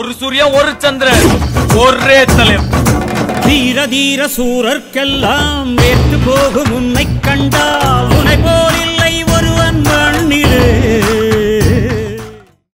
ஒரு சூரியன் ஒரு சந்திரன் ஒரே தலைவன். வீர தீர சூரர்க்கெல்லாம் வேற்று போகும் உன்னை